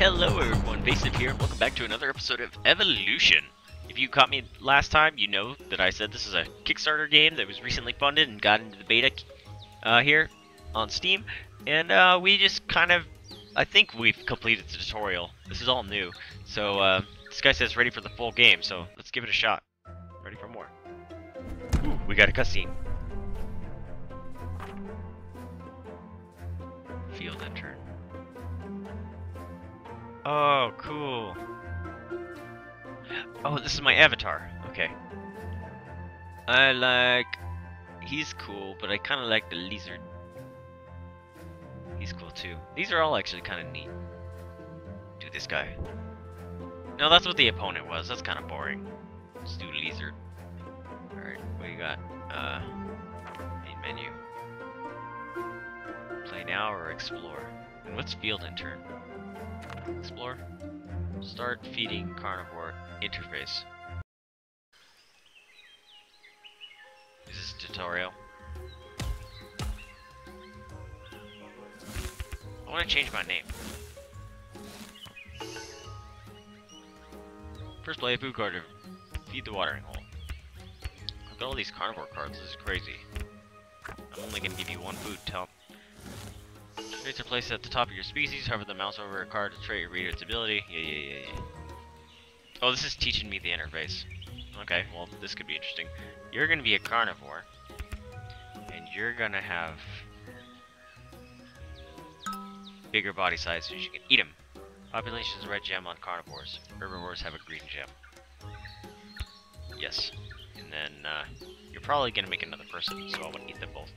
Hello everyone, Vaesive here, and welcome back to another episode of Evolution. If you caught me last time, you know that I said this is a Kickstarter game that was recently funded and got into the beta uh, here on Steam, and uh, we just kind of, I think we've completed the tutorial. This is all new, so uh, this guy says ready for the full game, so let's give it a shot. Ready for more. Ooh, we got a cutscene. Field intern. Oh, cool. Oh, this is my avatar. Okay. I like... He's cool, but I kind of like the lizard. He's cool too. These are all actually kind of neat. Do this guy. No, that's what the opponent was. That's kind of boring. Let's do lizard. Alright, what do you got? Uh, main menu. Play now or explore? And what's field intern? Explore. Start feeding carnivore interface. Is this a tutorial? I want to change my name. First play a food card to feed the watering hole. I've got all these carnivore cards, this is crazy. I'm only gonna give you one food, tell Traits are placed at the top of your species. Hover the mouse over a card to trait read its ability. Yeah, yeah, yeah, yeah. Oh, this is teaching me the interface. Okay, well, this could be interesting. You're going to be a carnivore. And you're going to have bigger body size so you can eat them. Population is red gem on carnivores. Herbivores have a green gem. Yes. And then, uh, you're probably going to make another person, so I want to eat them both.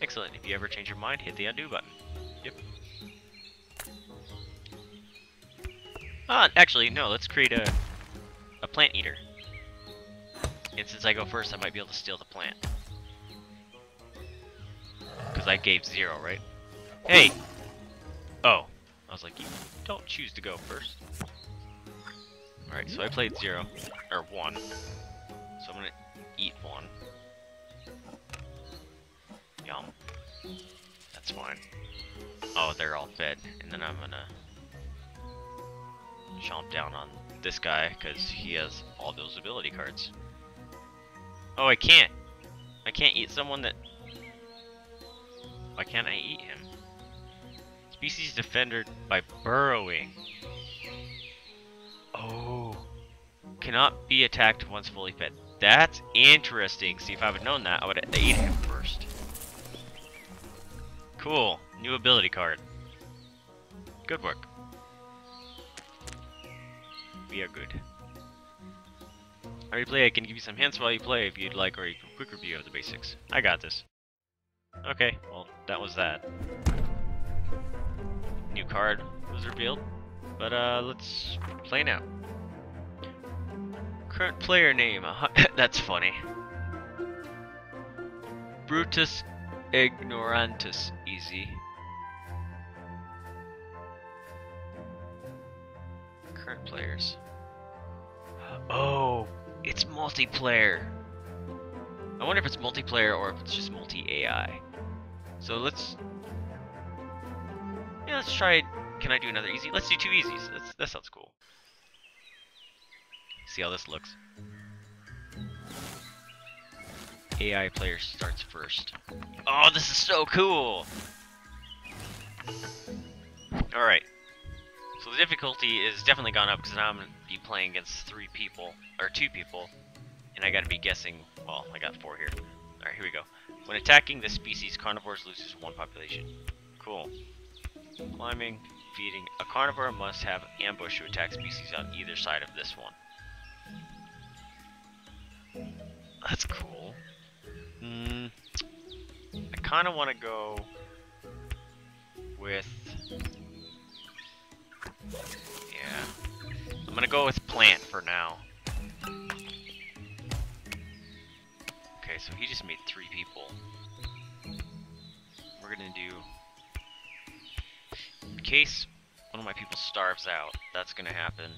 Excellent. If you ever change your mind, hit the undo button. Yep. Ah, actually, no, let's create a, a plant eater. And since I go first, I might be able to steal the plant. Because I gave zero, right? Hey! Oh. I was like, you don't choose to go first. Alright, so I played zero. Or one. So I'm gonna eat one. Yum. That's fine. Oh, they're all fed. And then I'm gonna chomp down on this guy because he has all those ability cards. Oh, I can't. I can't eat someone that... Why can't I eat him? Species defended by burrowing. Oh. Cannot be attacked once fully fed. That's interesting. See, if I would known that, I would have ate him. Cool. New ability card. Good work. We are good. How you play, I can give you some hints while you play if you'd like, or a quick review of the basics. I got this. Okay, well, that was that. New card was revealed. But, uh, let's play now. Current player name. That's funny. Brutus Ignorantus easy. Current players. Oh, it's multiplayer. I wonder if it's multiplayer or if it's just multi-AI. So let's... Yeah, let's try... Can I do another easy? Let's do two easies. That's, that sounds cool. See how this looks. AI player starts first. Oh, this is so cool! Alright. So the difficulty is definitely gone up because now I'm going to be playing against three people, or two people, and I gotta be guessing, well, I got four here. Alright, here we go. When attacking this species, carnivores loses one population. Cool. Climbing, feeding. A carnivore must have ambush to attack species on either side of this one. That's cool. Hmm. I kind of want to go with. Yeah. I'm gonna go with plant for now. Okay, so he just made three people. We're gonna do. In case one of my people starves out, that's gonna happen.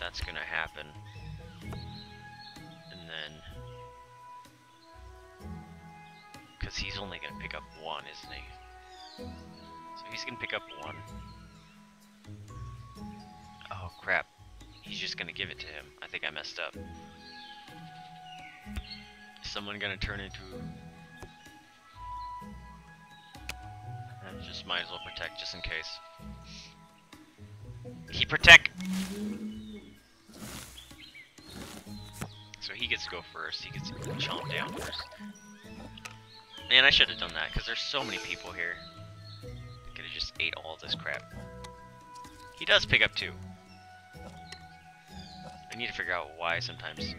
That's gonna happen. Because he's only going to pick up one, isn't he? So he's going to pick up one. Oh, crap. He's just gonna give it to him. I think I messed up. Is someone gonna turn into... I just might as well protect just in case. He protect! So he gets to go first. He gets to chomp down first. Man, I should have done that, because there's so many people here. I could have just ate all this crap. He does pick up two. I need to figure out why sometimes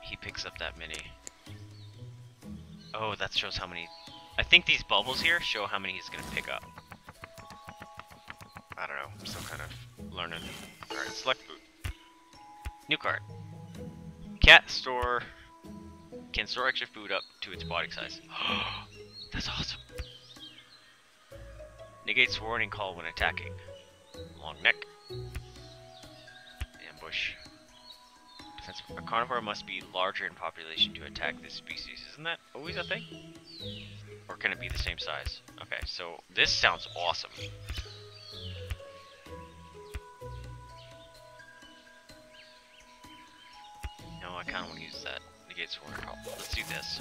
he picks up that many. Oh, that shows how many... I think these bubbles here show how many he's going to pick up. I don't know, I'm still kind of learning. Alright, select food. New card. Cat store can store extra food up to its body size. That's awesome. Negates warning call when attacking. Long neck. Ambush. Defensive. A carnivore must be larger in population to attack this species. Isn't that always a thing? Or can it be the same size? Okay, so this sounds awesome. No, I kind of want to use that. Warning call. Oh, let's do this.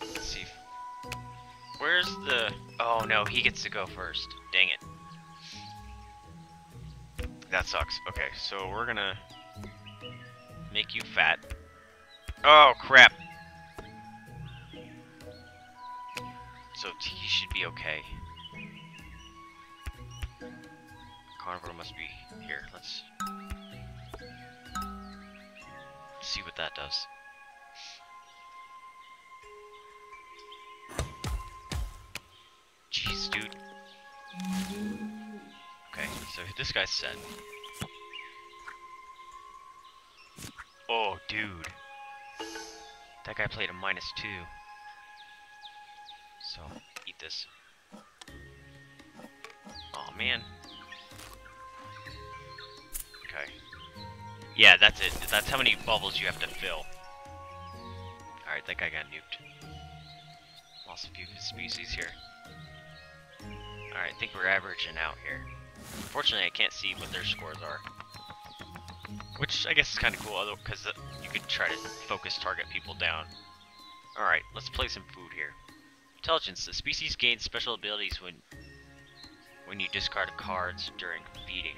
Let's see. Where's the... Oh no, he gets to go first. Dang it. That sucks. Okay, so we're gonna make you fat. Oh crap. So he should be okay. Carnivore must be here. Let's see what that does. Jeez, dude. Okay, so this guy's set. Oh, dude. That guy played a minus two. So, eat this. Oh man. Okay. Yeah, that's it. That's how many bubbles you have to fill. Alright, that guy got nuked. Lost a few species here. Alright, I think we're averaging out here. Unfortunately, I can't see what their scores are. Which I guess is kind of cool, because uh, you could try to focus target people down. Alright, let's play some food here. Intelligence. The species gains special abilities when when you discard cards during feeding.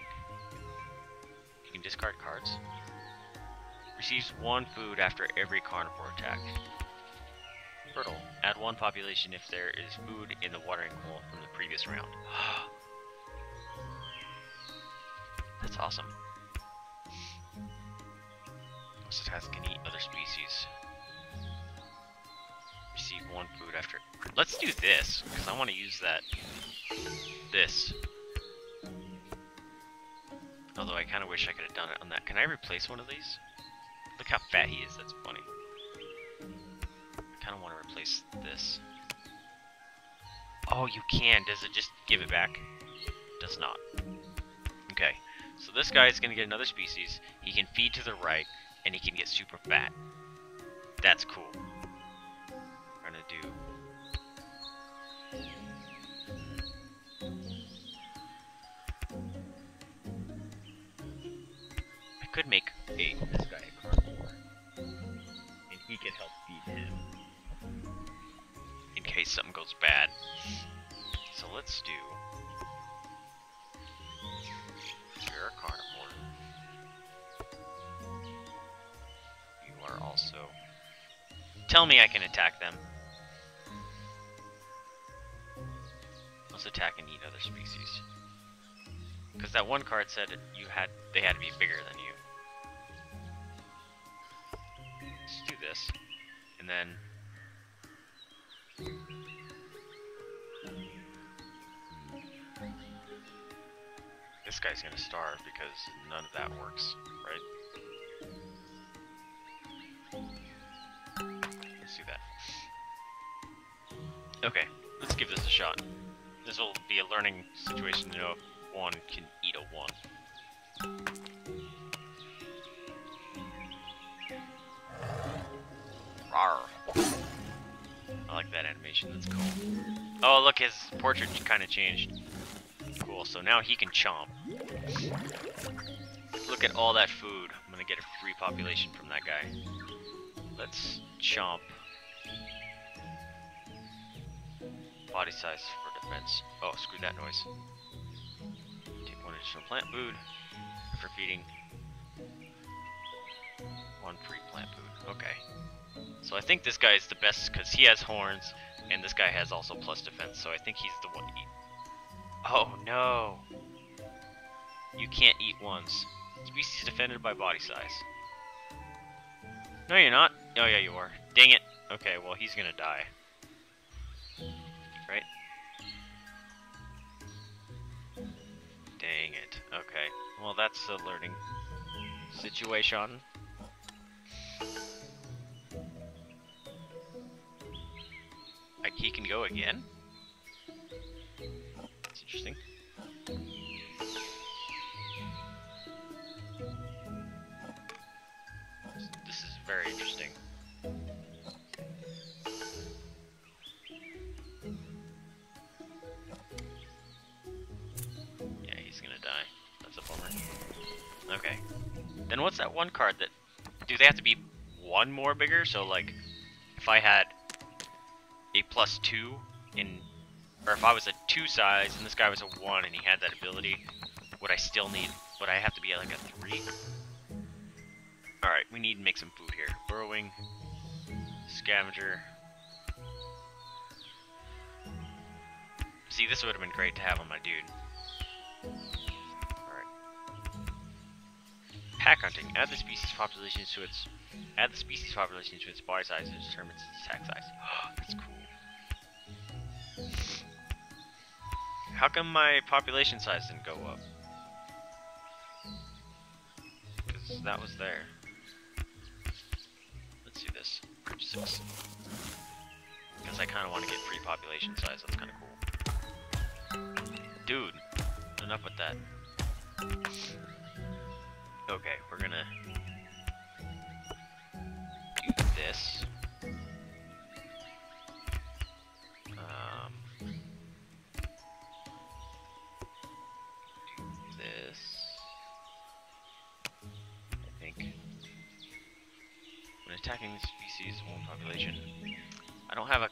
You can discard cards. Receives one food after every carnivore attack. Fertile. Add one population if there is food in the watering hole from the previous round. That's awesome. Also task can eat other species. Receive one food after. Let's do this, because I want to use that. This. Although I kind of wish I could have done it on that. Can I replace one of these? Look how fat he is, that's funny. I kind of want to replace this. Oh, you can. Does it just give it back? Does not. Okay. So this guy is going to get another species. He can feed to the right, and he can get super fat. That's cool. We're going to do... could make a, this guy a carnivore. And he can help feed him. In case something goes bad. So let's do... You're a carnivore. You are also... Tell me I can attack them. Let's attack and eat other species. Because that one card said you had they had to be bigger than you. Do this. And then This guy's gonna starve because none of that works, right? Let's do that. Okay, let's give this a shot. This will be a learning situation to know if one can eat a one. Rawr. I like that animation, that's cool. Oh, look, his portrait kind of changed. Cool, so now he can chomp. look at all that food. I'm gonna get a free population from that guy. Let's chomp. Body size for defense. Oh, screw that noise. Take one additional plant food for feeding. One free plant food. Okay. So I think this guy is the best because he has horns, and this guy has also plus defense. So I think he's the one. To eat. Oh no! You can't eat ones. Species defended by body size. No, you're not. Oh yeah, you are. Dang it. Okay, well he's gonna die. Right? Dang it. Okay. Well, that's a learning situation. Like, he can go again? That's interesting. This is very interesting. Yeah, he's gonna die. That's a bummer. Okay. Then what's that one card that... Do they have to be one more bigger? So, like, if I had plus two in... Or if I was a two size and this guy was a one and he had that ability, would I still need... Would I have to be at like a three? Alright, we need to make some food here. Burrowing, scavenger. See, this would have been great to have on my dude. Alright. Pack hunting. Add the species population to its add the species population to its body size and determines its attack size. That's cool. How come my population size didn't go up? Because that was there. Let's do this. Six. Because I kind of want to get free population size. That's kind of cool. Dude, enough with that. Okay, we're gonna do this. Species population, I don't have a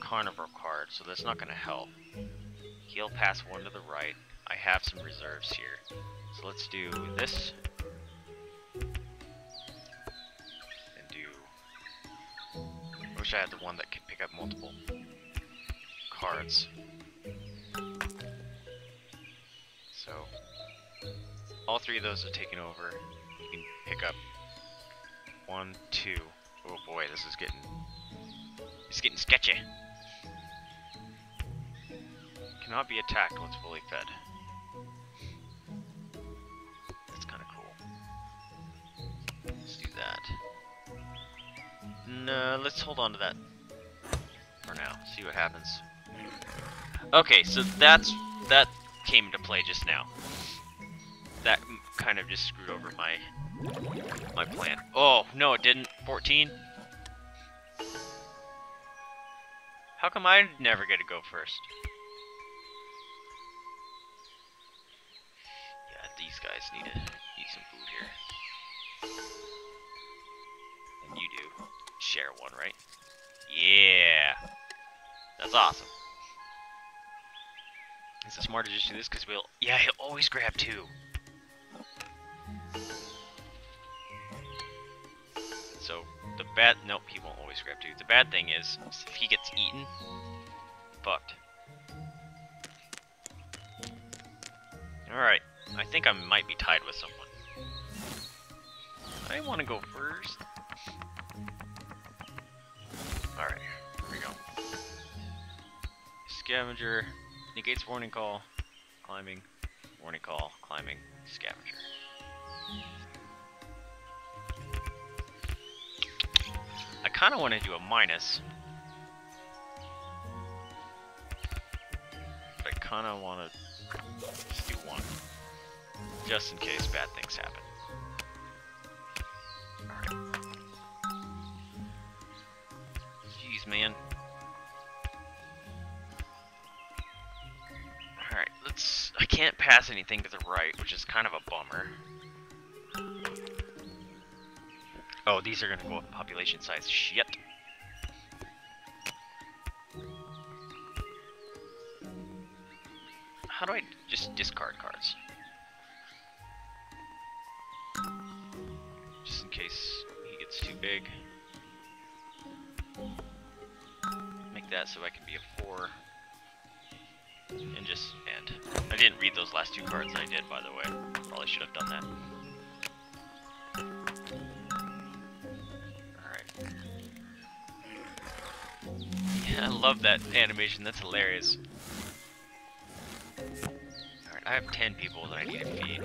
carnivore card, so that's not gonna help. Heal pass one to the right. I have some reserves here. So let's do this. And do... I wish I had the one that could pick up multiple cards. So, all three of those are taken over. You can pick up one, two. Oh boy, this is getting... It's getting sketchy. Cannot be attacked once fully fed. That's kind of cool. Let's do that. No, let's hold on to that for now. See what happens. Okay, so that's that came into play just now. That kind of just screwed over my my plan. Oh no, it didn't. 14. How come I never get to go first? Yeah, these guys need to eat some food here. And you do. Share one, right? Yeah. That's awesome. Is it smart to just do this? Because we'll... Yeah, he'll always grab two. Bad... Nope, he won't always grab two. The bad thing is, if he gets eaten, fucked. Alright, I think I might be tied with someone. I want to go first. Alright, here we go. Scavenger negates warning call, climbing, warning call, climbing, scavenger. Kind of want to do a minus. But I kind of want to just do one. Just in case bad things happen. Jeez, man. Alright, let's... I can't pass anything to the right, which is kind of a bummer. Oh, these are gonna go up population size. Shit. How do I just discard cards? Just in case he gets too big. Make that so I can be a 4. And just end. I didn't read those last two cards I did, by the way. Probably should have done that. I love that animation, that's hilarious. Alright, I have 10 people that I need to feed.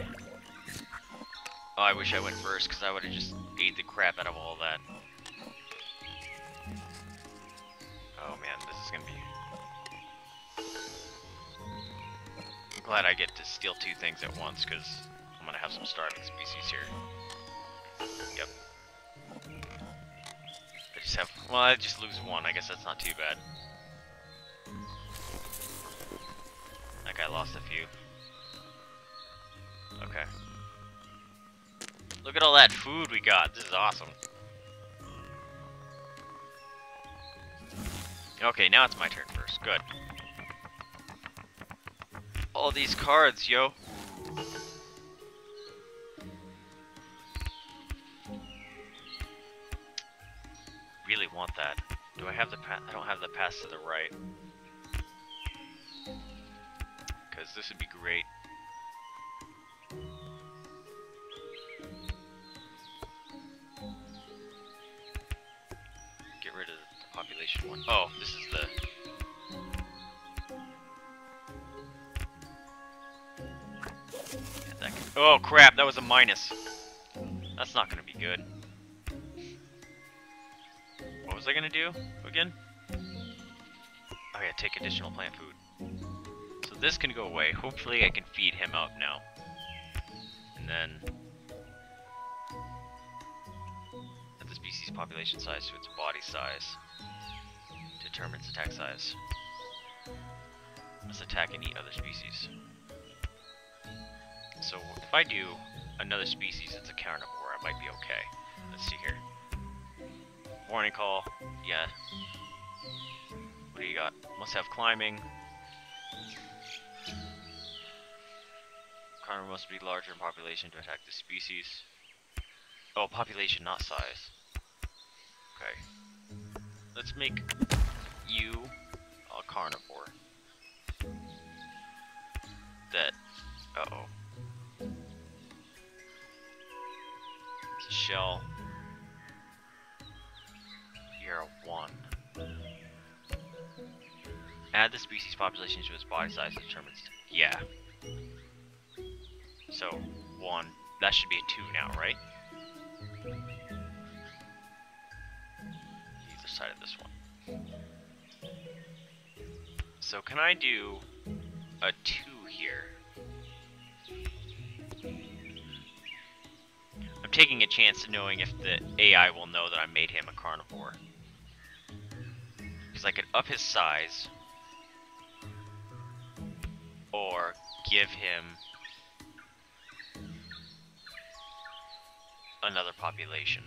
Oh, I wish I went first, because I would have just ate the crap out of all that. Oh man, this is gonna be... I'm glad I get to steal two things at once, because I'm gonna have some starving species here. Well, I just lose one, I guess that's not too bad. That guy lost a few. Okay. Look at all that food we got. This is awesome. Okay, now it's my turn first. Good. All these cards, yo. Really want that. Do I have the path? I don't have the pass to the right. Because this would be great. Get rid of the population one. Oh, this is the... Oh crap, that was a minus. That's not gonna be good. What was I gonna do again? Oh yeah, take additional plant food. So this can go away. Hopefully I can feed him up now. And then... The species population size to its body size. Determines attack size. Must attack and eat other species. So if I do another species that's a carnivore, I might be okay. Let's see here. Warning call. Yeah. What do you got? Must have climbing. Carnivore must be larger in population to attack the species. Oh, population, not size. Okay. Let's make you a carnivore. That. Uh oh. It's a shell. You're 1. Add the species population to its body size determines. Yeah. So, 1. That should be a 2 now, right? Either side of this one. So, can I do a 2 here? I'm taking a chance of knowing if the AI will know that I made him a carnivore. Because I could up his size, or give him another population.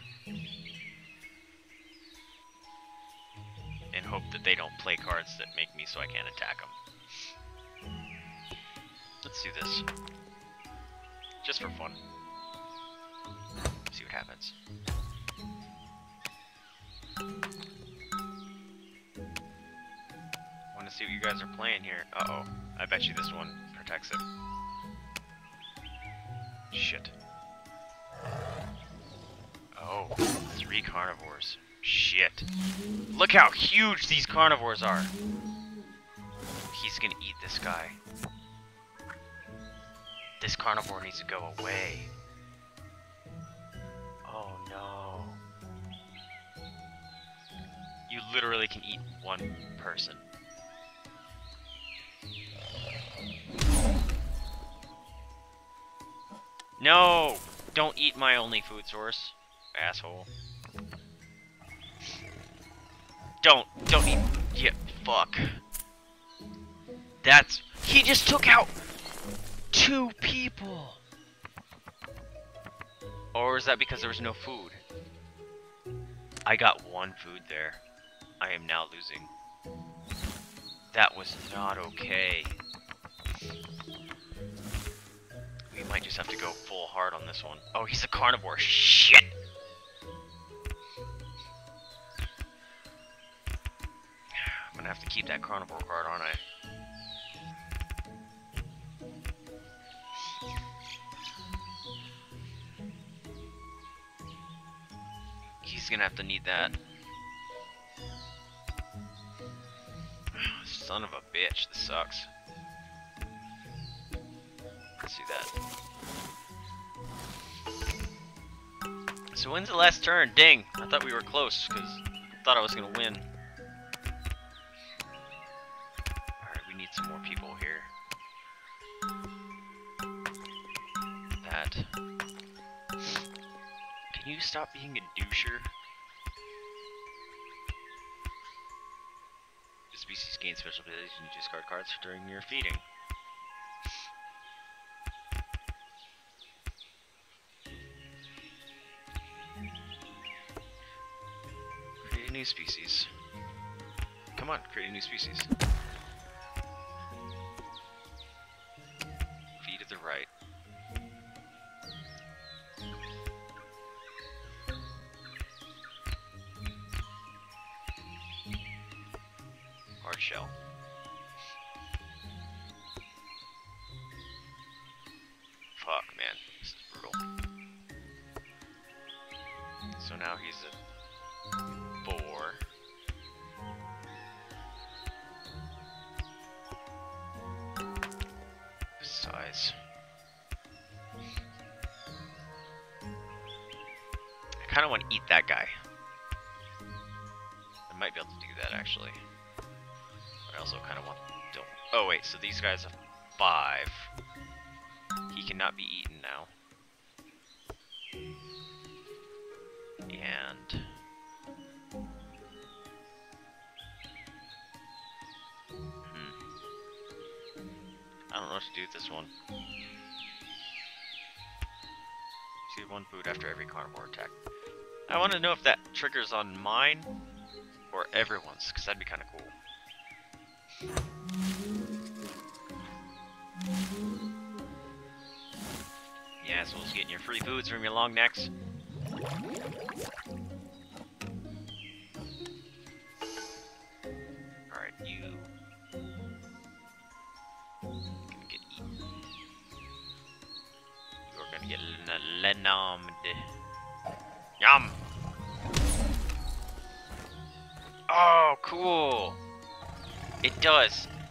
And hope that they don't play cards that make me so I can't attack them. Let's do this. Just for fun. See what happens. See what you guys are playing here. Uh-oh. I bet you this one protects it. Shit. Oh, three carnivores. Shit. Look how huge these carnivores are. He's gonna eat this guy. This carnivore needs to go away. Oh no. You literally can eat one person. No! Don't eat my only food source, asshole. Don't, don't eat, yeah, fuck. That's, he just took out two people! Or is that because there was no food? I got one food there. I am now losing. That was not okay. We might just have to go full hard on this one. Oh, he's a carnivore. Shit! I'm gonna have to keep that carnivore card, aren't I? He's gonna have to need that. Son of a bitch, this sucks. Do that. So when's the last turn? Dang, I thought we were close, because I thought I was gonna win. Alright, we need some more people here. That. Can you stop being a doucher? The species gain special abilities and you discard cards during your feeding. New species. Come on, create a new species. Feed to the right. Hard shell. Kind of want to eat that guy. I might be able to do that actually. I also kind of want to. Oh wait, so these guys have five. He cannot be eaten now. And hmm. I don't know what to do with this one. One food after every carnivore attack. I want to know if that triggers on mine or everyone's, because that'd be kind of cool. Yeah, so assholes getting your free foods from your long necks.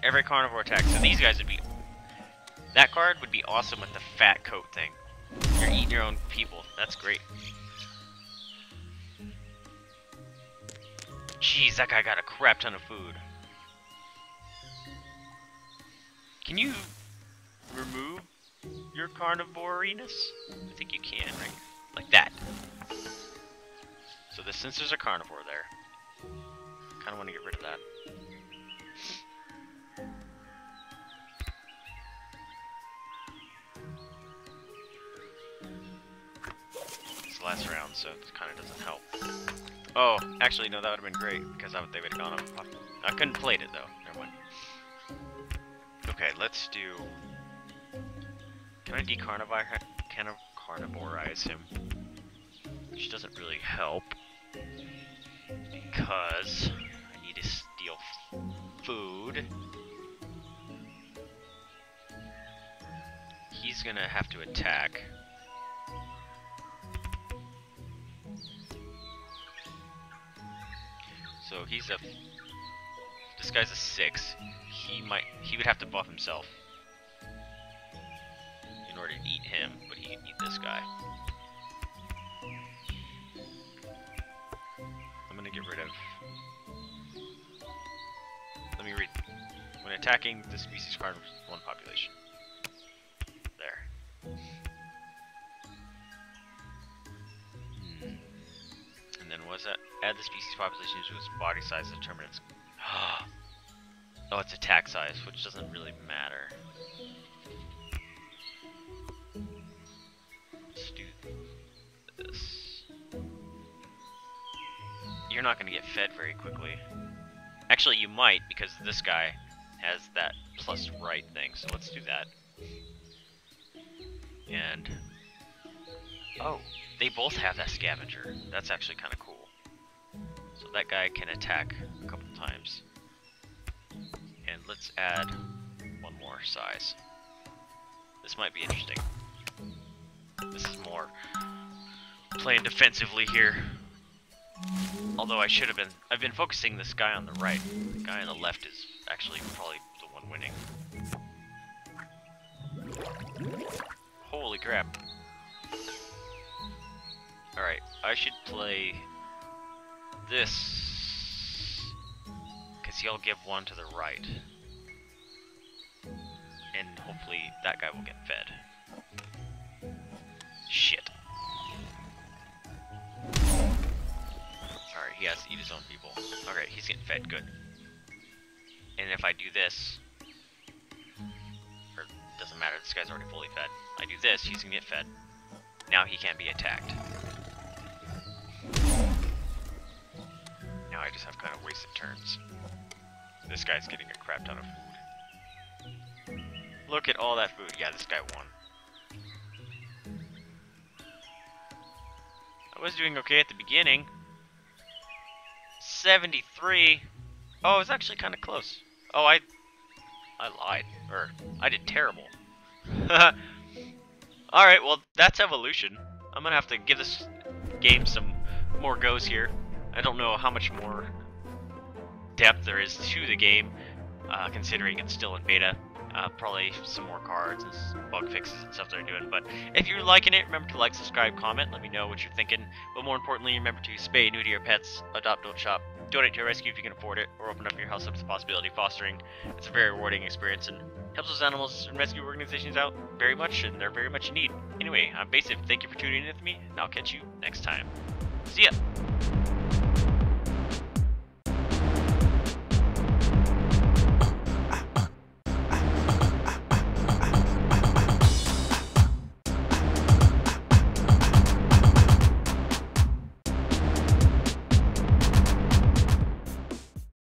Every carnivore attack. So these guys would be... That card would be awesome with the fat coat thing. You're eating your own people. That's great. Jeez, that guy got a crap ton of food. Can you remove your carnivoriness? I think you can, right? Like that. So the since there's a carnivore there, kind of want to get rid of that. Last round, so it kind of doesn't help. Oh, actually, no, that would have been great, because I, they would have gone up. I couldn't plate it, though. Never mind. Okay, let's do... Can I decarnivore can I carnivorize him? Which doesn't really help. Because I need to steal food. He's gonna have to attack. So he's a. This guy's a six. He might. He would have to buff himself in order to eat him, but he can eat this guy. I'm gonna get rid of. Let me read. When attacking the species card one population. There. Add the species population to its body size to determine its. oh, it's attack size, which doesn't really matter. Let's do this. you're not going to get fed very quickly. Actually, you might, because this guy has that plus right thing, so let's do that. And... Oh, they both have that scavenger. That's actually kind of cool. That guy can attack a couple times. And let's add one more size. This might be interesting. This is more playing defensively here. Although I should have been... I've been focusing this guy on the right. The guy on the left is actually probably the one winning. Holy crap. Alright, I should play this. Because he'll give one to the right. And hopefully that guy will get fed. Shit. Alright he has to eat his own people. Alright he's getting fed good. And if I do this or doesn't matter this guy's already fully fed. I do this he's gonna get fed. Now he can't be attacked I just have kind of wasted turns. This guy's getting a crap ton of food. Look at all that food. Yeah, this guy won. I was doing okay at the beginning. 73. Oh, it was actually kind of close. Oh, I... I lied. Or, I did terrible. Alright, well, that's evolution. I'm gonna have to give this game some more goes here. I don't know how much more depth there is to the game, uh, considering it's still in beta. Uh, probably some more cards and bug fixes and stuff they're doing. But if you're liking it, remember to like, subscribe, comment, let me know what you're thinking. But more importantly, remember to spay, neuter your pets, adopt, don't shop, donate to a rescue if you can afford it, or open up your house up to the possibility of fostering. It's a very rewarding experience and helps those animals and rescue organizations out very much, and they're very much in need. Anyway, I'm Vaesive. Thank you for tuning in with me, and I'll catch you next time. See ya!